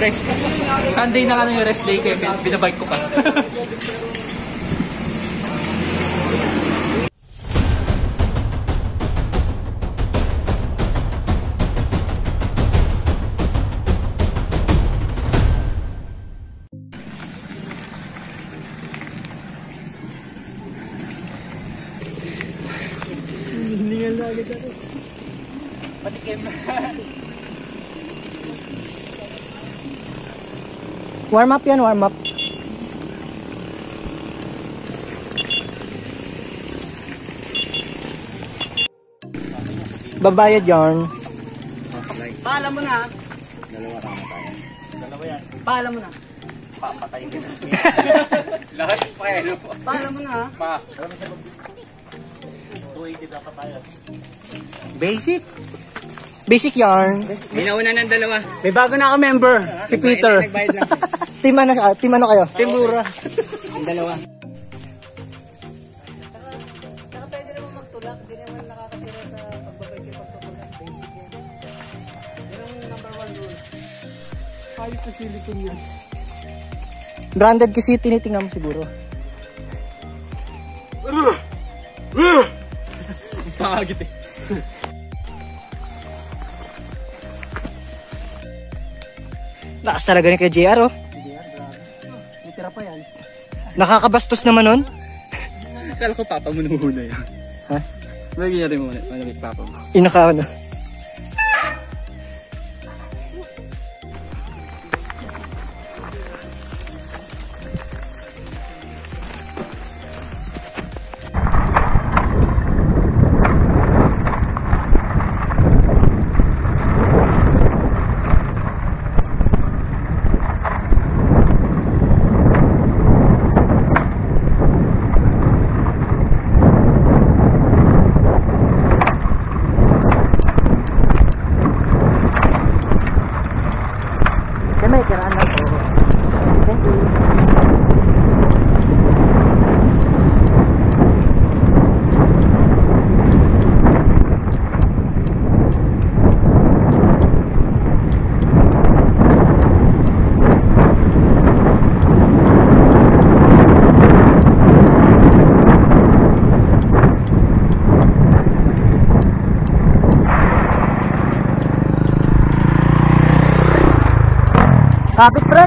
Siyempre, Sunday na lang yung rest day kaya binabike ko pa. Warm up yan, warm up. Babayad yarn. Paalam mo na. Dalawa tama tayo. Dalawa yan. Paalam mo na. Papatay ka na. Lahat pa yan. Paalam mo na. Pa. 280 dapat tayo. Basic. Basic yarn. May nauna ng dalawa. May bago na ako member, si Peter. Nagbayad lang. team ano, ah, team ano kayo? Timura. Ang dalawa. Saka pwede naman magtulak, hindi naman nakakasira sa pagbabike yung pagtutulak. Basic yan. Yan ang number one rule. Ayos na silicone yan. Branded kasi tinitingnan mo siguro. Pangagit eh. Lakas talaga ni kay JR oh. Nakakabastos naman nun. Kala ko papa mo nung una yan. Ha? Lagi niya rin muna. Malamig papa mo. Inaka ano. Kaya may kiraan lang po. Thank you.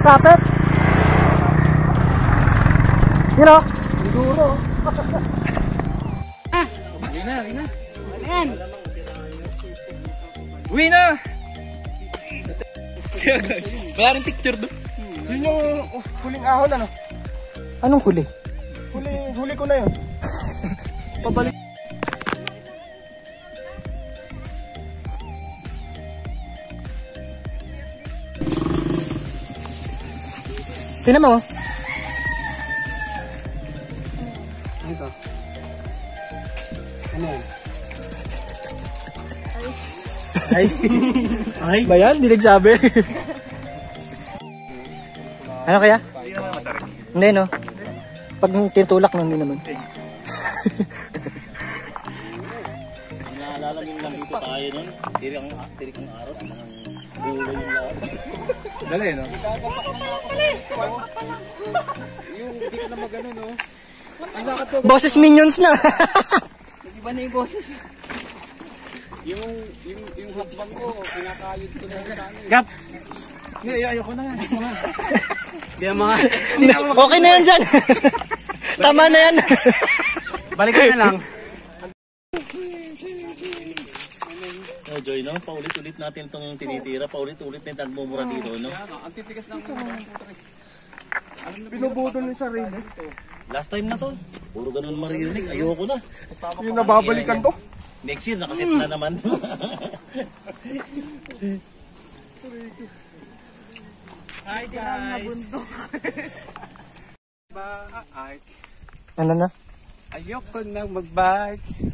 Kapit pre, kapit. You know? Duro. Uwi na, uwi na. Uwi na! Wala rin picture doon. Yun yung uh, huling ahon ano? Anong? Huli, Tingnan mo. oh. Ay. Ay. Ba yan? Di nagsabi. ano kaya? Hindi no. Pag tinutulak no, hindi naman. Naalala mo lang dito tayo nun. Tirik ang, ang araw. Mga ulo yung lahat. Dali no? Boses minions na. Iba na yung boses. yung, yung, yung hakbang ko, pinakayod ko na sa amin. Gap. Hindi, ayoko na nga. Hindi mga... okay na yan dyan. Tama na yan. Balikan na lang. Oh, Joy, no? Paulit-ulit natin itong tinitira. Paulit-ulit na nagmumura dito, no? Ang titigas ng... Pinubudol yung sarili. Last time na to. Puro ganun maririnig. Ayoko na. Yung nababalikan to. Next year, nakaset na naman. Hi guys! Bike. Ano na? Ayoko nang mag-bike.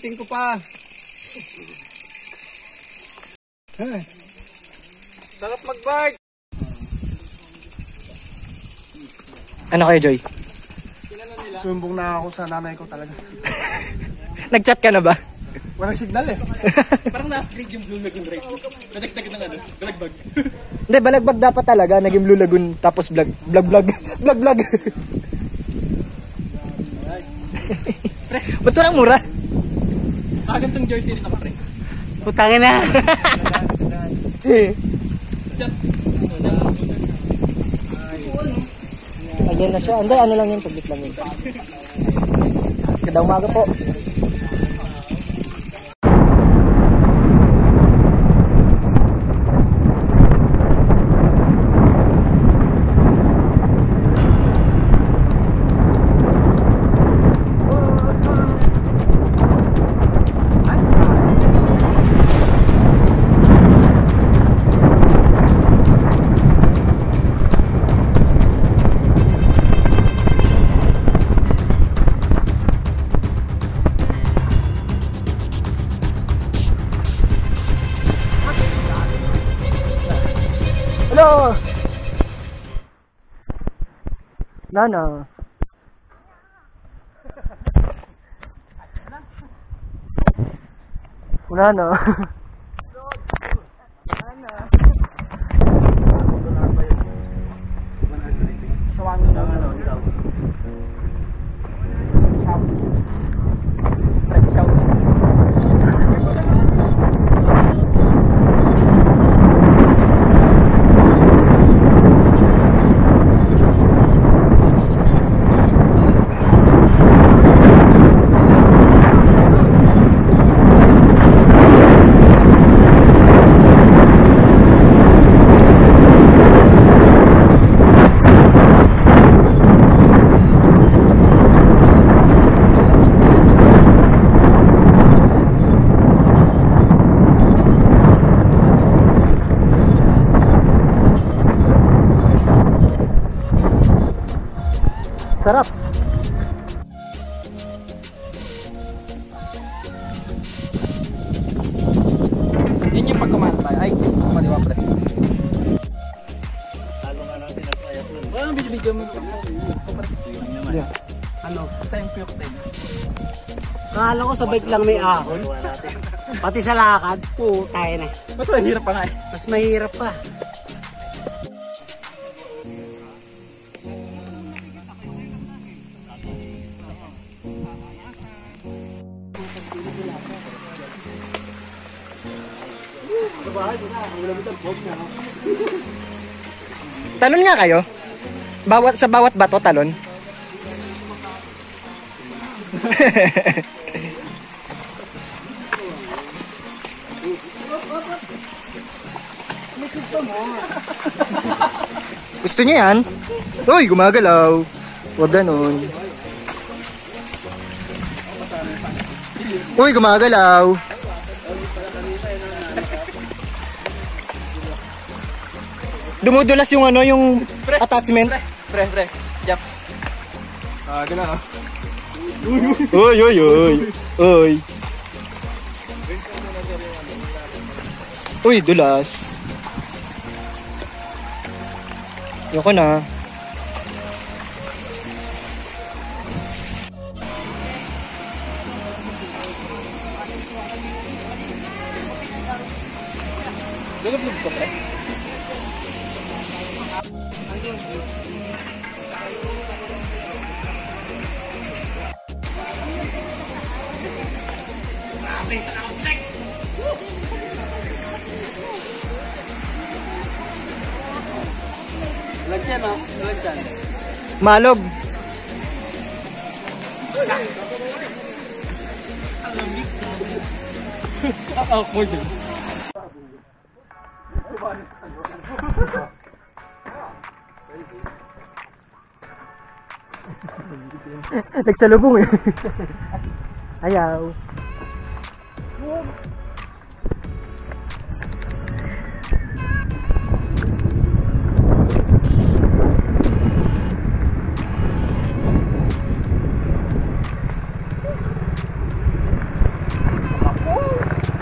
Ulitin ko pa. Sarap mag-bike. Ano kayo, Joy? Sumbong na ako sa nanay ko talaga. Nag-chat ka na ba? Walang signal eh. Parang na-upgrade yung Blue Lagoon right? Nadagdag ng ano, balagbag. Hindi, balagbag dapat talaga. Naging Blue Lagoon, tapos vlog. Vlog, vlog. Vlog, vlog. Ba't walang mura? Ganitong jersey ako, pre. Putangin na. Ayan na siya. Hindi, ano lang yun. Tubit lang yun. Kada umaga po. Nana. Wala sa bike lang may ahon. Pati sa lakad, putay na. Mas mahirap pa nga eh. Mas mahirap pa. Talon nga kayo. Bawat sa bawat bato talon. Gusto niya yan? Uy, gumagalaw. Huwag ganun. Uy, gumagalaw. Dumudulas yung ano, yung attachment. Pre, pre. Jump. Ah, gano'n ah. Uy, uy, uy. Uy. Uy, dulas. Yoko na. Lulublob ko, pre. Lagyan o, lagyan. Malog. Ah, awkward yun. Nagsalubong eh. Ayaw.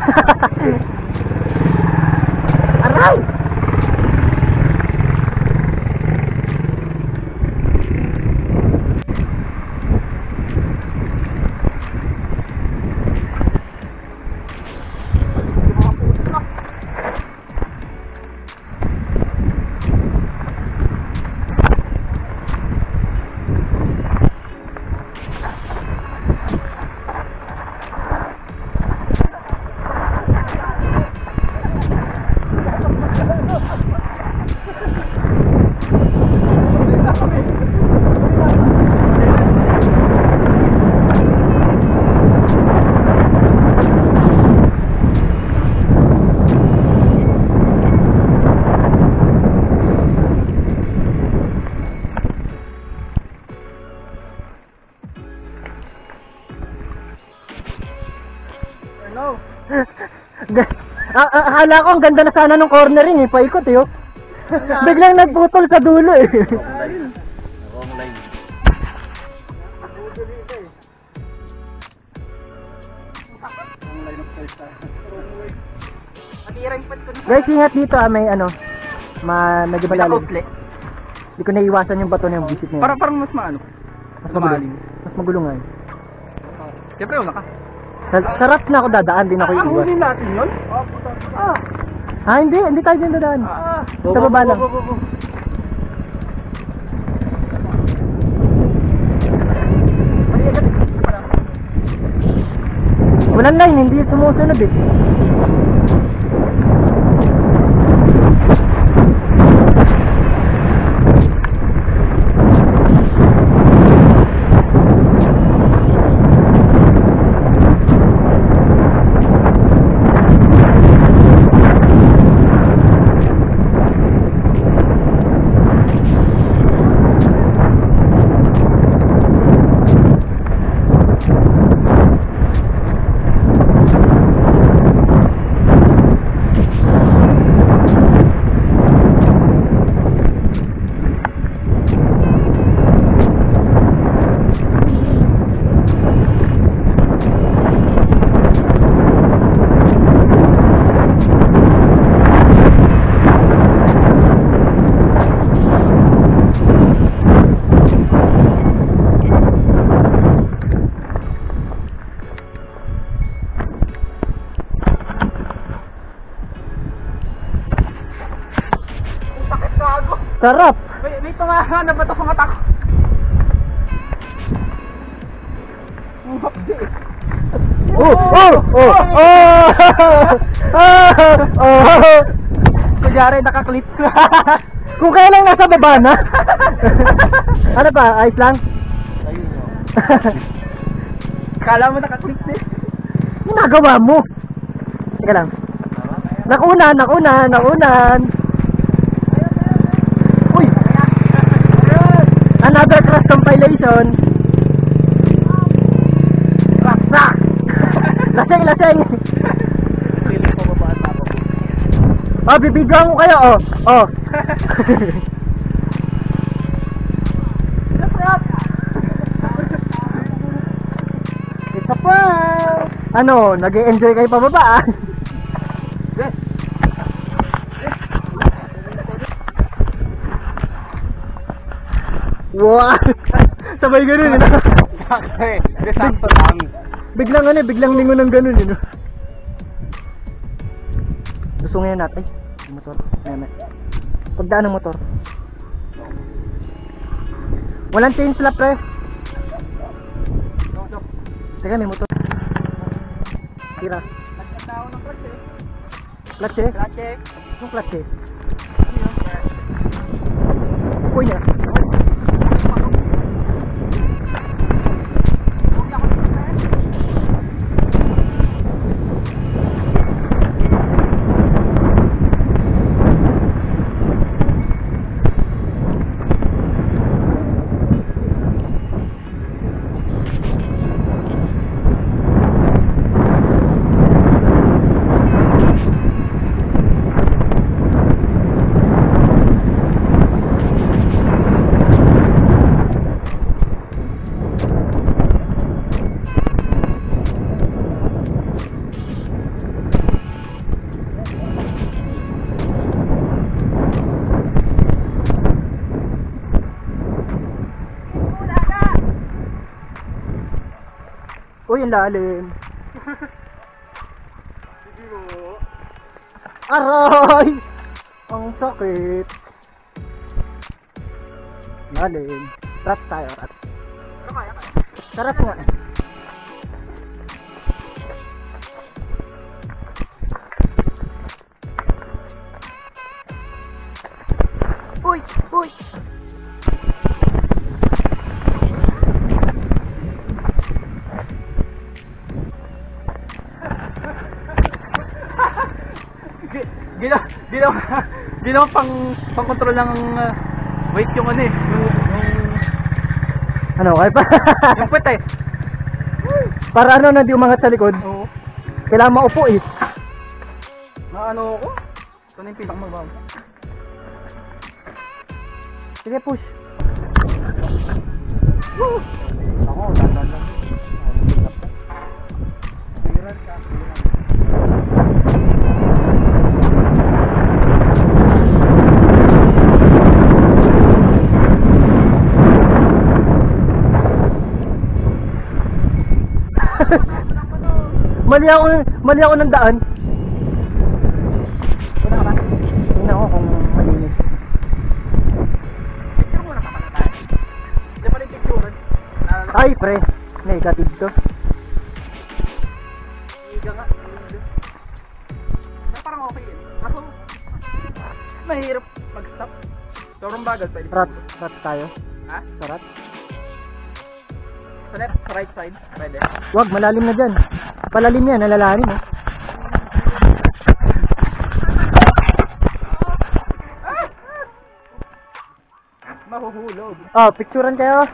Aray! Akala ko ang ganda na sana ng cornering eh, paikot eh. oh. Biglang nagputol sa dulo eh. Wrong line. Wrong line. Guys, ingat dito ah, may ano, ma medyo malalim. Hindi ko naiwasan yung bato na yung visit na yun. Para parang mas maano. mas magulo. Mas magulo nga yun. Siyempre una ka. Sa, sarap na ako dadaan, din ako iiwas. natin yun? Ah. Ha, hindi, hindi tayo dyan dadaan. Ah. Sa baba lang. Walang line, hindi sumusunod eh. Sarap! May, may tumahan na bato sa mata ko. Oh! Oh! Oh! Oh! Oh! Oh! Kunyari nakaklip. Kung kailan nasa baba na. ano pa? Ayos lang? Kala mo nakaklip din. Ginagawa mo. Teka lang. Nakunan, nakunan, nakunan. Uy! Another compilation. Raksa! laseng, laseng! Feeling ko babaan na ako. Oh, bibigyan ko kayo, oh. Oh. Ito pa. Ano, nag enjoy kayo pababa, ah. Wow! Sabay ganun, eh. no? Eh, sakto lang. Biglang ano, eh, biglang lingon ng ganun, yun. Gusto ngayon natin. Yung motor. Ayan na. Pagdaan ng motor. Walang chain flap, pre. Teka, may motor. Tira. Nagkatao ng clutch eh. Clutch eh. Clutch eh. Anong clutch eh? Uy niya. Uy, ang lalim. Aray! Ang sakit. Lalim. Rat tayo, rat. Sarap nga. Uy! Uy! Ginawa, ginawa, ginawa pang, pang control ng uh, weight yung ano eh. Yung, yung, Ano, kaya pa? yung puwet eh. Para ano na di umangat sa likod. Oo. Kailangan maupo eh. ano ako. Ito na yung pinakamabaw. Sige, push. Woo! Ako, dandan mali ako, mali ako ng daan. Wala ka ba? Tingnan ko kung malinis. Picture muna pa pala tayo. Hindi pa rin picture. Ay, pre. Negative to. Higa nga. Pero parang okay yun. Ako, mahirap mag-stop. Sobrang bagal pwede. Rat, rat tayo. Ha? Rat? Sa left, sa right side, pwede. Wag, malalim na dyan. Palalim yan, nalalalim eh. Mahuhulog. Oh, picturean kayo.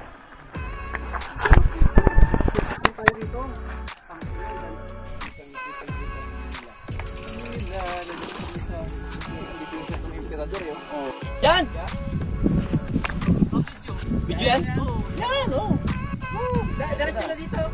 Yan! Video yan? Yan, oh! Diretso na dito.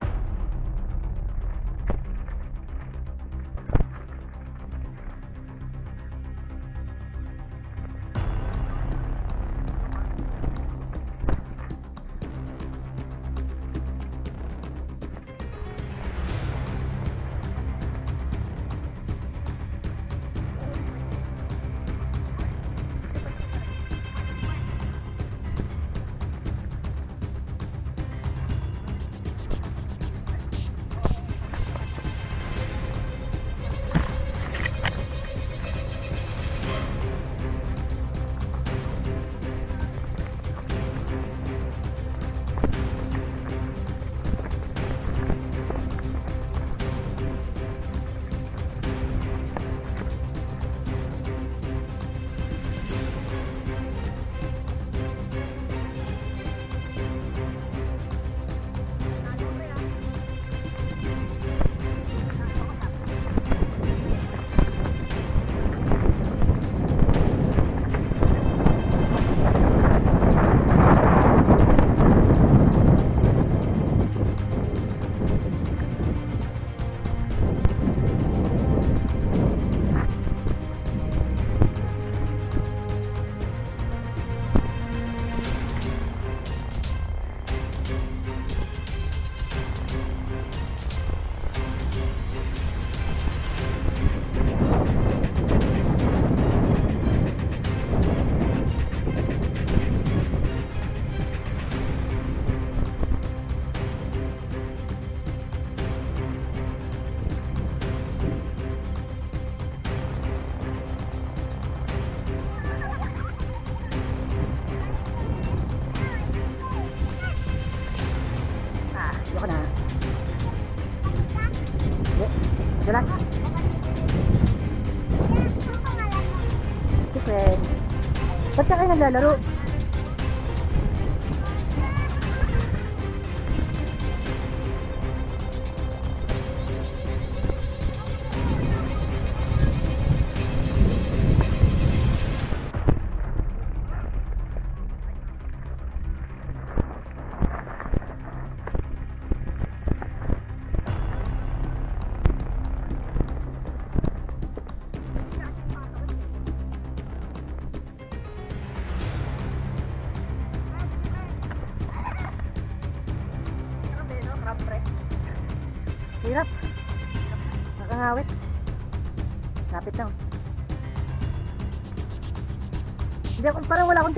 Ba't ka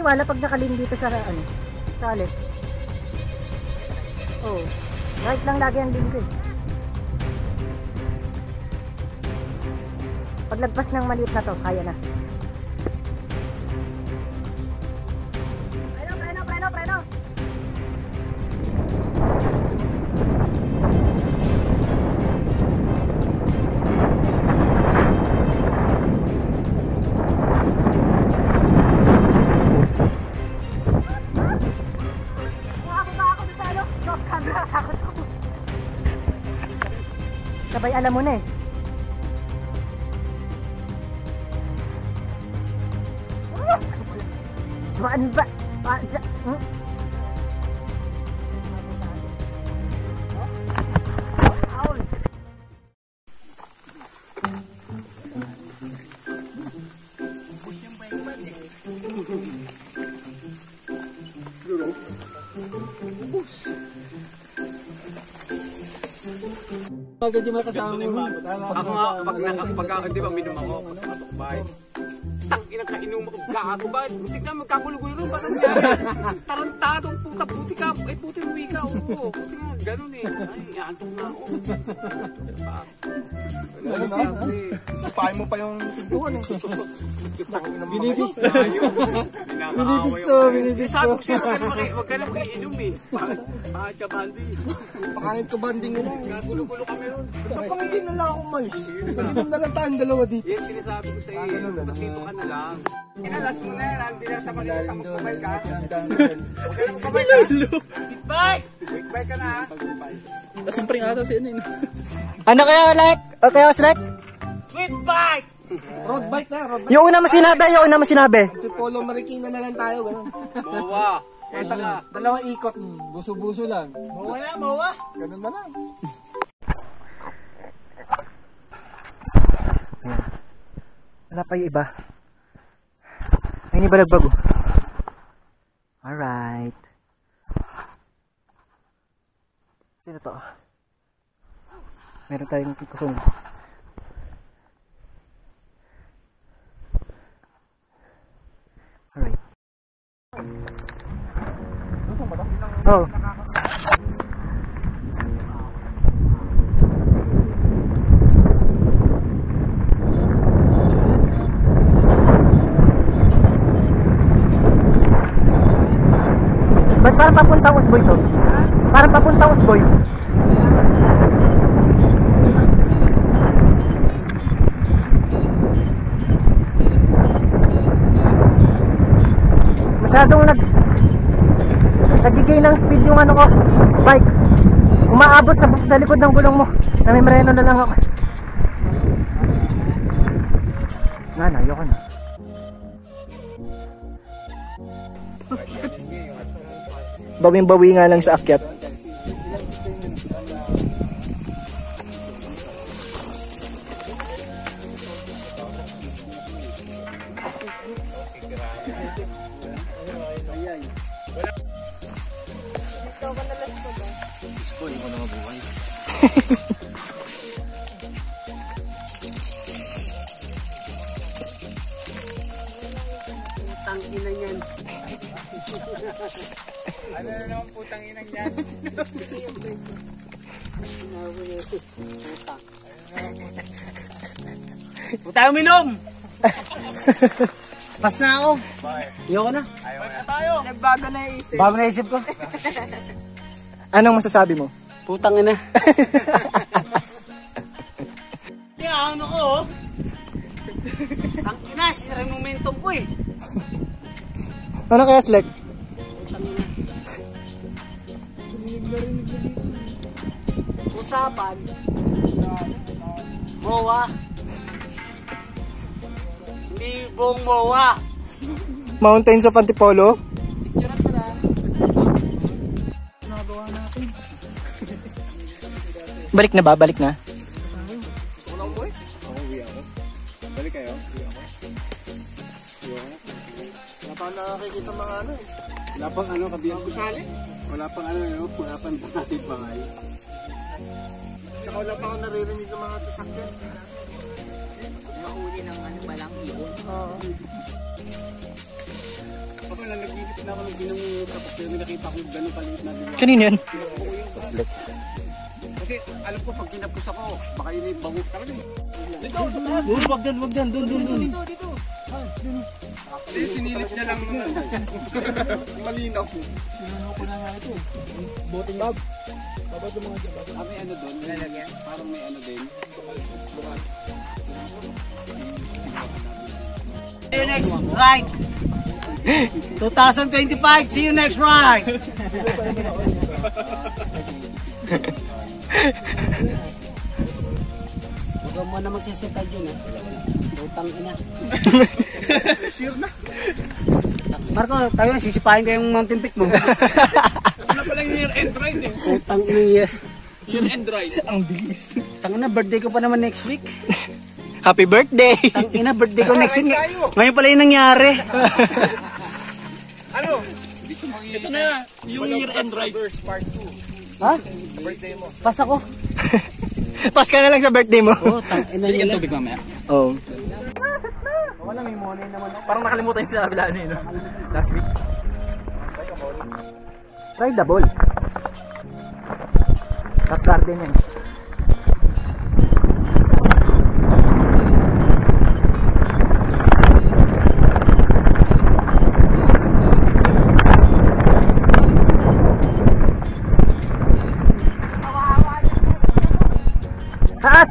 parang wala akong tiwala pag nakalim dito sa ano, sa alis. Oh, right lang lagi ang lim ko eh. Paglagpas ng maliit na to, kaya na. Sabay alam mo na eh. Maan ba? Dya- Agad yung makasama mo. Ako nga, pag, naka, pag ako, di ba, minum ako, pasok bahay. Tang ina ka inom ako, gago ba? Tignan, magkagulo-gulo rin, parang tarantadong puta, puti ka, eh puti uwi ka, oo, puti nga, ganun eh. Ay, antok na ako. Sipahin mo pa yung pintuan eh. Binibis to. Binibis to, binibis to. huwag ka na ka makiinom eh. Bakit ka bandi? Pakanin ko banding yun. Kagulo-gulo kami ron. Kapag hindi na lang ako umalis. Inom na lang tayong dalawa dito. Yan sinasabi ko sa iyo. Ba't dito ka na lang? Inalas mo na yan. Hindi na sa kumay ka. Huwag ka na kumay ka. Bike! Bike ka na ha. Kasing nga daw si ano yun. Ano kaya like? O kaya select? Sweet bike! Road bike na, road bike. Yung una mo sinabi, yung una mo sinabi. Polo Marikina na lang tayo. Ganun. Mowa. Eto na. Dalawang ikot. Buso-buso lang. Mowa na, mowa. Ganun na lang. Wala pa yung iba. Ay, hindi balagbago. Alright. Sino to? Meron tayong kusunod. Alright. Oh. Ba't parang papuntang Usboy to? Parang papuntang Usboy. Masyadong nag nagigay ng speed yung ano ko bike umaabot sa, sa likod ng gulong mo namimreno na lang ako na na ayoko na bawing bawi nga lang sa akyat Pas na ako. Ayoko na. Nagbago na yung isip. Bago na isip ko. anong masasabi mo? Putang ina. Kaya ano ko oh. Ang ina, sira yung momentum ko eh. ano kaya Slek? Usapan. Mowa. Hindi buong mowa. Mountains of Antipolo? Balik na ba? Balik na? Balik kayo? Wala pa nakakikita mga ano eh. Wala pang ano, kabilang kusali? Wala pang ano, ano, wala pang natin pangay. Tsaka wala pa ako naririnig ng mga sasakyan. Ako lang, nag-iisip na ako ng ginong tapos na nakita ko gano'ng kaliit na diwa. Kanino yan? Kasi alam ko pag kinapos ako, baka yun yung bango. Talaga Doon, wag dyan, wag dyan, doon, doon, doon. Hindi, sinilip niya lang naman. Malinaw. Ah, may ano doon? Lalagyan? Parang may ano din. See you next ride. 2025, see you next ride. mo na magsisita dyan ah. Utang ina. Sure na. Marco, tayo na, sisipahin ko yung mountain peak mo. Ano pala yung year end ride eh? Utang ina. Year end ride. Ang bilis. Tang ina, birthday ko pa naman next week. Happy birthday! Tang ina, birthday ko next week. Ngayon pala yung nangyari. Ano? Ito na, yung year end ride. Part 2. ha? Pas ako. Pas ka na lang sa birthday mo. Oh, tang ina nila. ka tubig mamaya. Oo. Wala, may money naman. Parang nakalimutan yung sinabi natin, no? Last week. Try the ball. Top garden yan.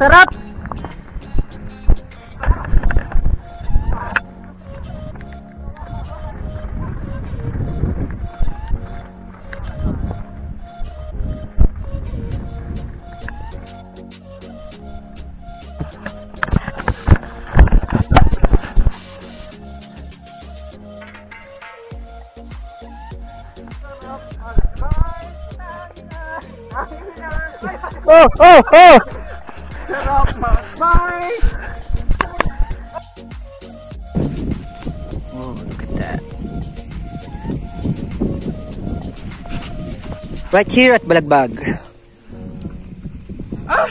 Ah, sarap! Oh, oh, oh! Oh, Right here at Balagbag. Ah!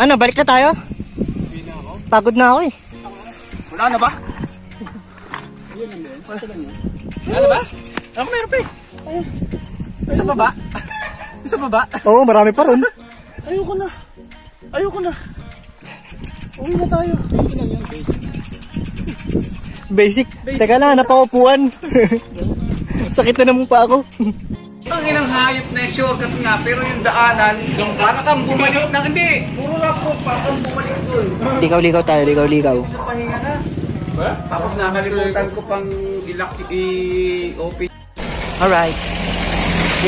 Ano, balik na tayo? Pagod na ako eh. Wala na ba? Wala na ba? Ako meron pa eh. Sa baba? Sa baba? Oo, marami pa ron. Ayoko na. Ayoko na. Uwi na tayo. Basic. Teka lang, napaupuan. Sakit na naman pa ako. Ang inang hayop na yung shortcut nga, pero yung daanan, para kang bumalik na, hindi, puro rock road, para kang bumalik doon. Ligaw-ligaw tayo, ligaw-ligaw. Sa pahinga na. Tapos nakalimutan ko pang ilak, i-open. Alright.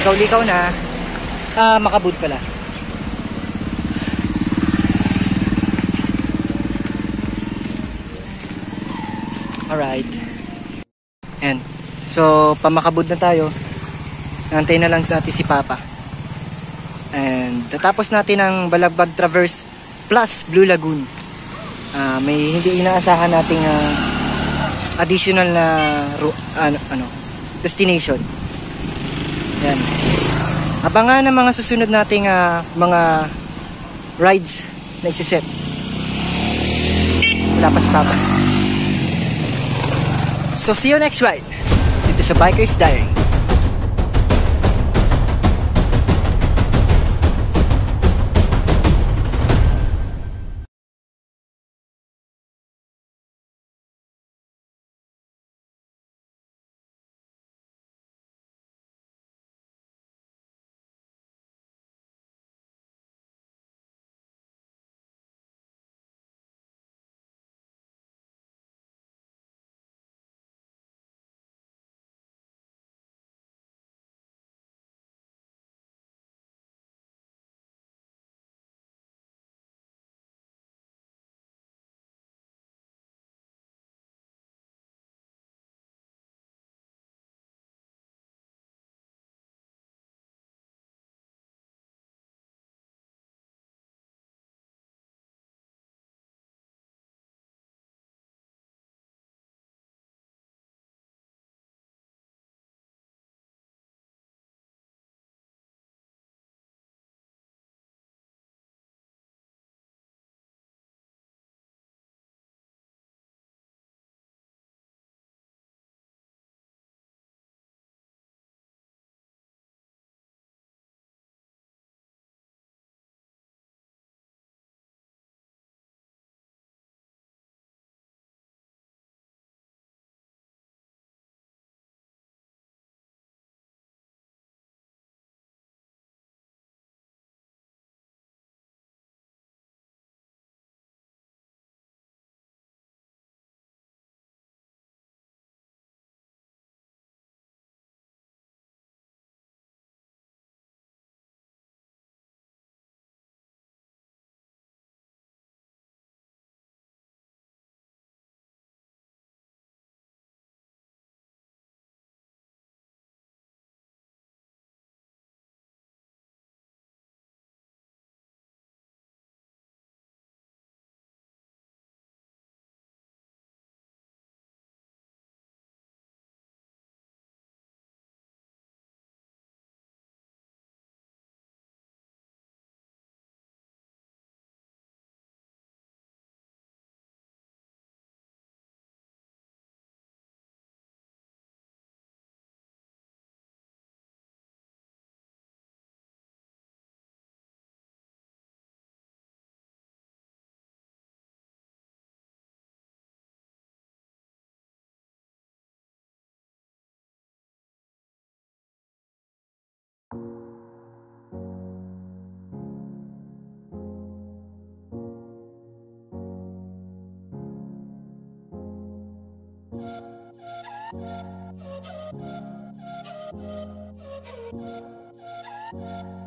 Ligaw-ligaw na. Ah, makabud pala. Alright. Yan. So, pamakabud na tayo. Nantay na lang natin si Papa. And, tatapos natin ang Balagbag Traverse plus Blue Lagoon. Ah, may hindi inaasahan nating ah, additional na ano, ano, destination. Yan. Abangan ang mga susunod nating ah, mga rides na isiset. Wala pa si Papa. So see you next ride. Dito sa Biker's Diary. Thank you.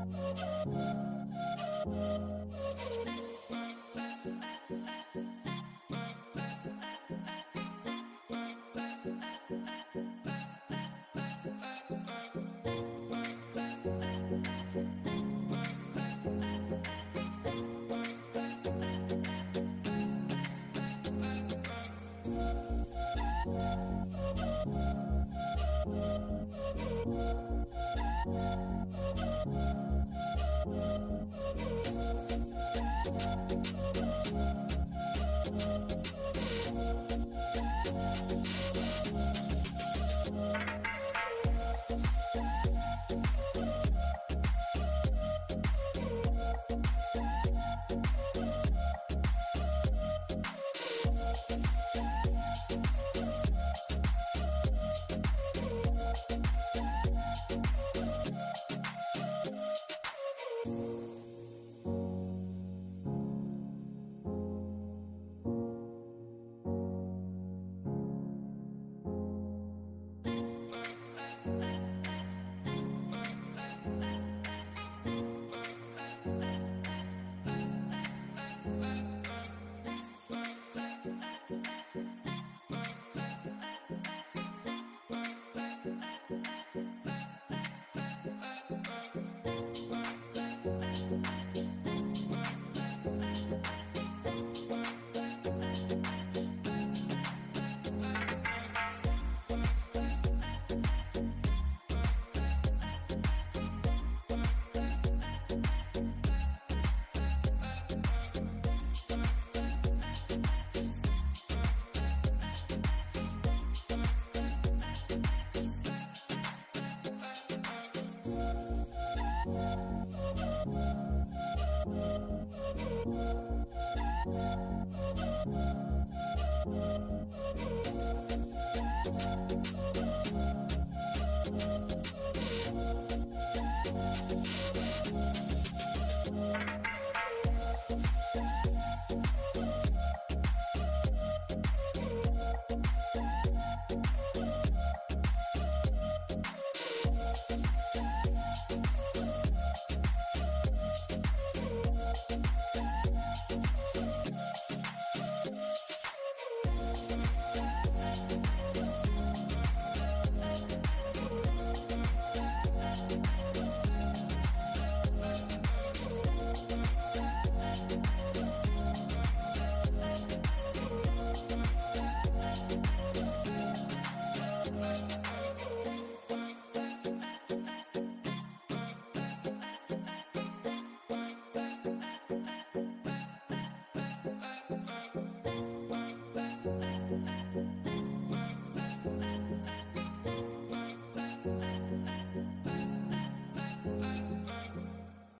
Bye.